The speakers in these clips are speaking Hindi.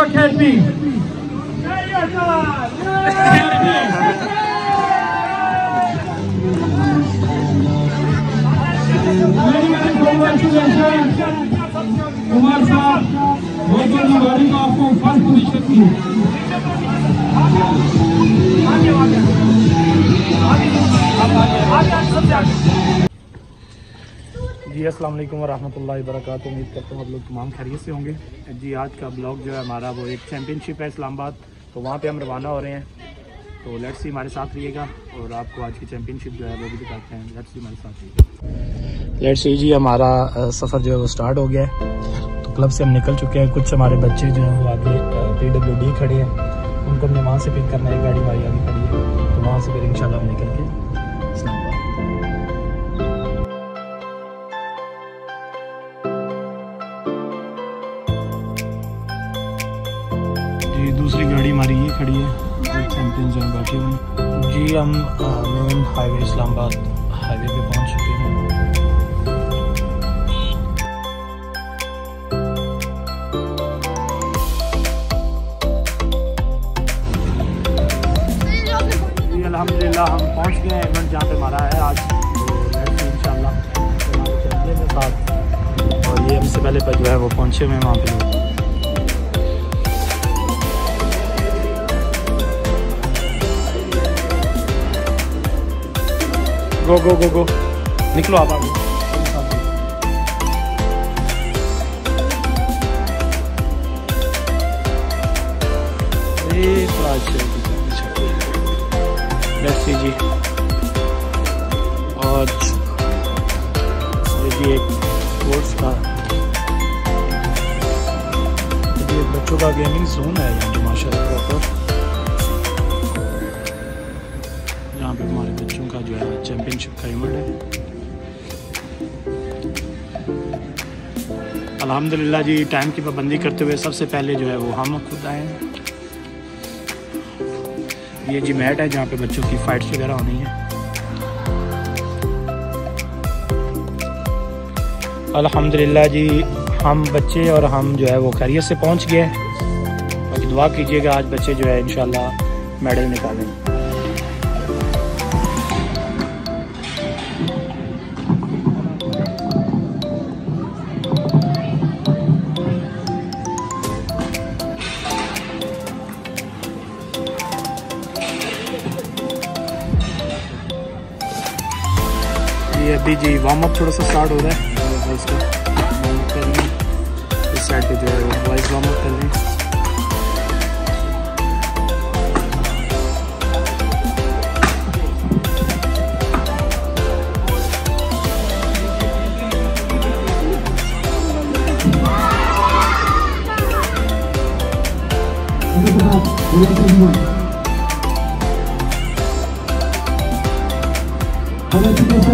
Academy. Very, very congratulations. Kumar साहब बहुत बहुत मुबारक हो आपको फ़र्स्ट पोजीशन की जी, अस्सलाम वालेकुम वरहमतुल्लाहि वबरकातुहू। उम्मीद करता हूँ आप लोग तमाम खैरियत से होंगे। जी, आज का ब्लॉग जो है हमारा वो एक चैम्पियनशिप है इस्लामाबाद। तो वहाँ पे हम रवाना हो रहे हैं। तो लेट्स सी हमारे साथ रहिएगा और आपको आज की चैम्पियनशिप जो है वो भी दिखाते हैं। लेट्स सी हमारे साथ रहिएगा। लेट्स सी जी, हमारा सफ़र जो है वो स्टार्ट हो गया है। तो क्लब से हम निकल चुके हैं। कुछ हमारे बच्चे जो हैं वो आगे पी डब्ल्यू डी खड़े हैं। उनको हमने वहाँ से पिक करना है। गाड़ी हमारी आगे खड़ी है। तो वहाँ से फिर इंशाल्लाह हम निकल के हमारी ये खड़ी है जो चैंपियंस हैं बैठे हुए जी, हम मेन हाईवे इस्लामाबाद हाईवे पे पहुँच चुके हैं। अलहमदिल्ला हम पहुँच गए हैं इवेंट जहाँ पे हमारा है आज। इंशाल्लाह, हमारे चैंपियन के साथ। और ये हमसे पहले पर जो है वो पहुँचे हुए हैं वहाँ पे लोग। गो गो गो गो निकलो आप आगे ए, थोड़ा अच्छे लेट्स सी जी और ये भी एक स्पोर्ट्स का ये बच्चों का गेमिंग जोन है यहाँ माशाल्लाह प्रॉपर चैम्पियनशिप का इवेंट है। अल्हम्दुलिल्लाह जी टाइम की पाबंदी करते हुए सबसे पहले जो है वो हम खुद आए हैं। ये जी मैट है जहाँ पे बच्चों की फाइट्स वगैरह होनी है। अल्हम्दुलिल्लाह जी, हम बच्चे और हम जो है वो खैरियत से पहुँच गए बाकी दुआ कीजिएगा, आज बच्चे जो है इंशाल्लाह मेडल निकालें जी वार्म अप थोड़ा सा स्टार्ट हो रहा है। गर्ल्स का वार्म अप कर रही हैं। इस साइड पे जो है वो बॉयज़ वार्म अप कर रहे हैं। जी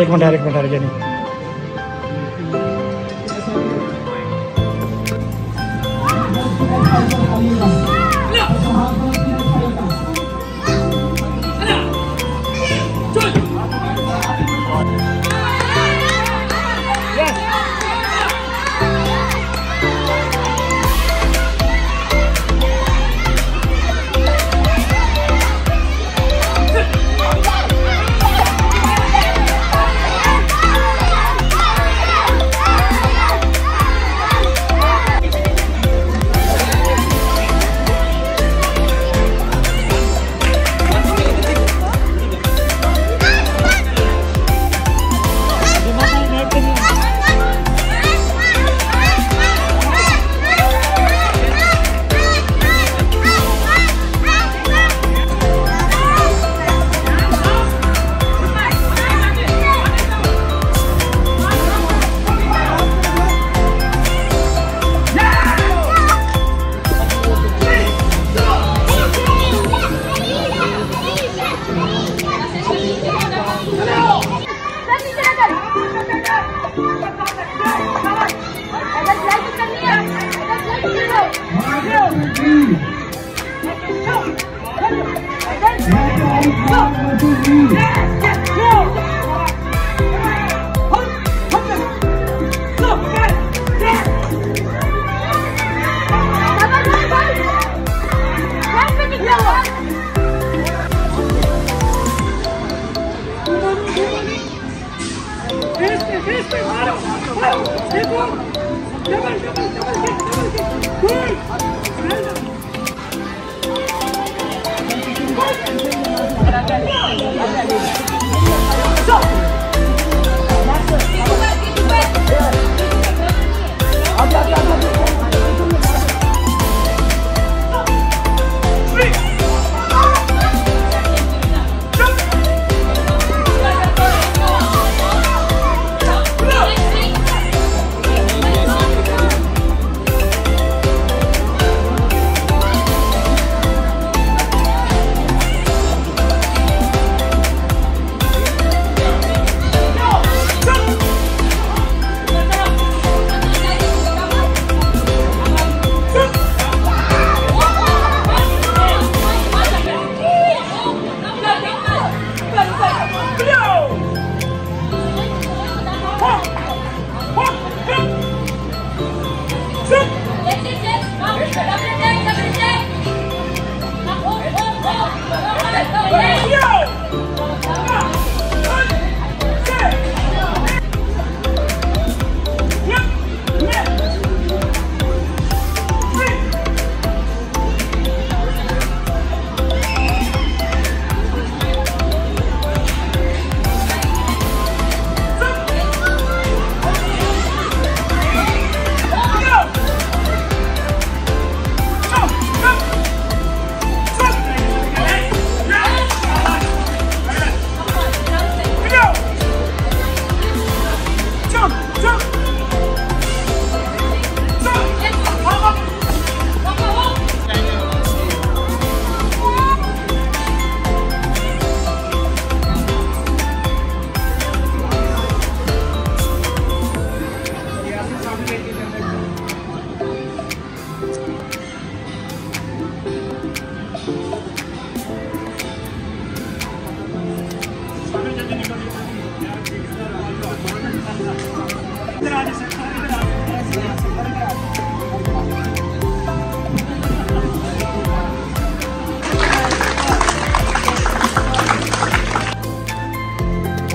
एक मिनट एक मिनट जानी Let's go! So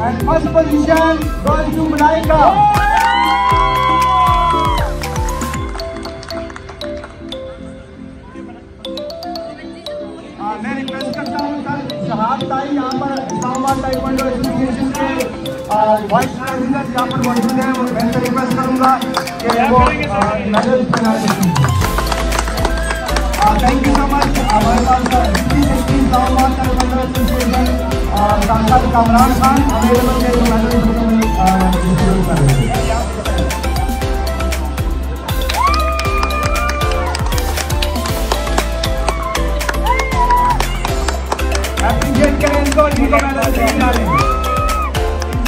And first position goes to Malaika. मैं रिक्वेस्ट करता हूँ, सर शहाब ताई, यहाँ पर इस्लामाबाद ताइक्वांडो एसोसिएशन के वाइस प्रेसिडेंट यहाँ पर मौजूद हैं वो मैं रिक्वेस्ट करूँगा कि वो medal thank you so much हमारे पास सांसद कमरान खान अवेलेबल है जो मेडल कर रहे हैं करें इनको जिनको मेडल देने जा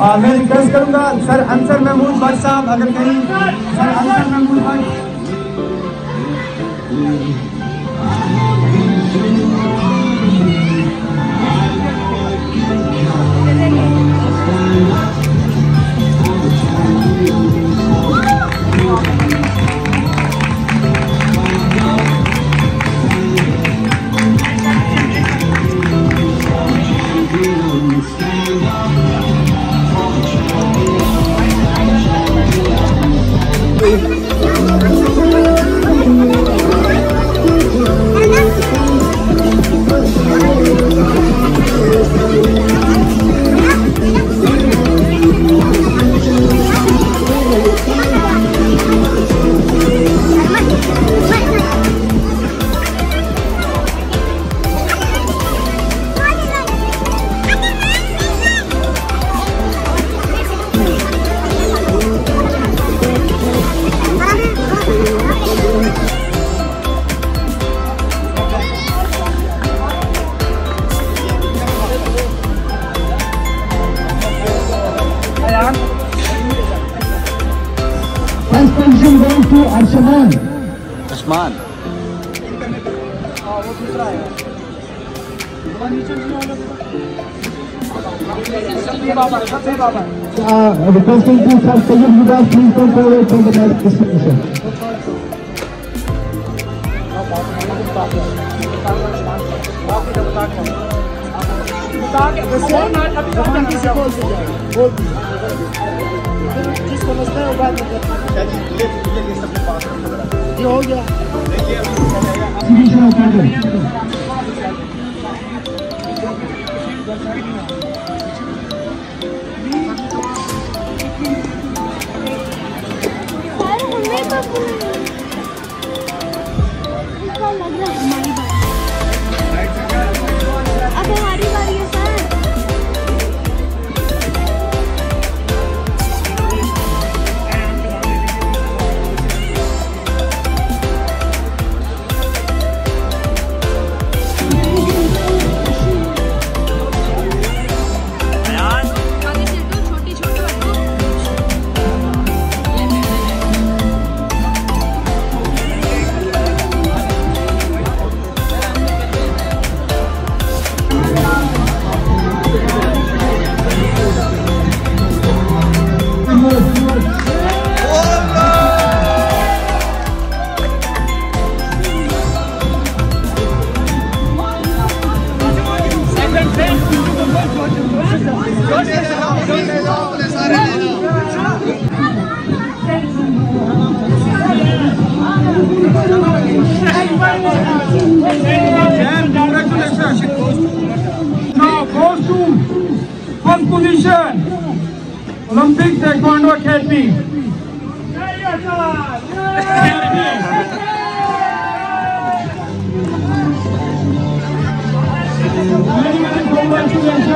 आ, मैं रिक्वेस्ट करूँगा सर अंसर महमूद भट्ट साहब अगर कहीं sir Ansar Mahmood Bhatt. to Sir Sayyid Vidas, please come forward for the next distribution. जिसको मसला है वो बात नहीं करता ये हो गया Distribution of candles. सर हमें तो इसका लग Olympic Taekwondo Academy. Very, very congratulations.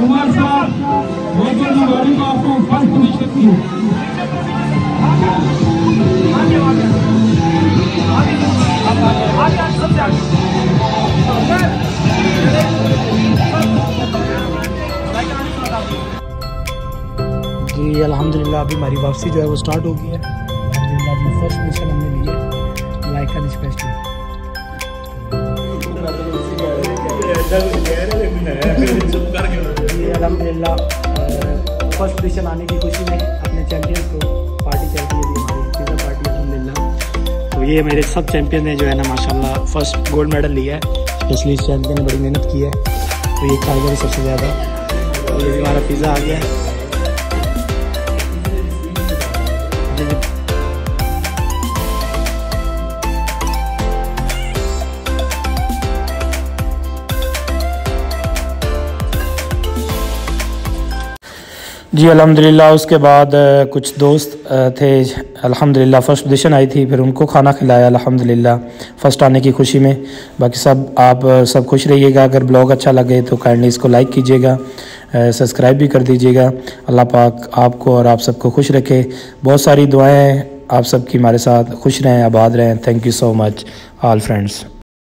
Kumar Saab, Michael Nagari को आपको फ़र्स्ट पोजीशन की जी अल्हम्दुलिल्लाह अभी हमारी वापसी जो है वो स्टार्ट हो गई है। अल्हम्दुलिल्लाह जी फ़र्स्ट पोजीशन हमने है। लाइक स्पेशली जी अल्हम्दुलिल्लाह फ़र्स्ट आने की खुशी में अपने को पार्टी चल रही है पार्टी अल्हम्दुलिल्लाह तो ये मेरे सब चैम्पियन ने जो है ना, माशाल्लाह फ़र्स्ट गोल्ड मेडल लिया है। स्पेशली इस चैंपियन ने बड़ी मेहनत की है। तो ये भी सबसे ज़्यादा। और ये हमारा पिज़्ज़ा आ गया। है जी, अल्हम्दुलिल्लाह, उसके बाद कुछ दोस्त थे। अल्हम्दुलिल्लाह फ़र्स्ट पोजिशन आई थी, फिर उनको खाना खिलाया, अल्हम्दुलिल्लाह फ़र्स्ट आने की खुशी में। बाकी सब, आप सब खुश रहिएगा। अगर ब्लॉग अच्छा लगे तो काइंडली इसको लाइक कीजिएगा। सब्सक्राइब भी कर दीजिएगा। अल्लाह पाक आपको और आप सबको खुश रखे। बहुत सारी दुआएँ आप सबकी हमारे साथ खुश रहें, आबाद रहें। Thank you so much all friends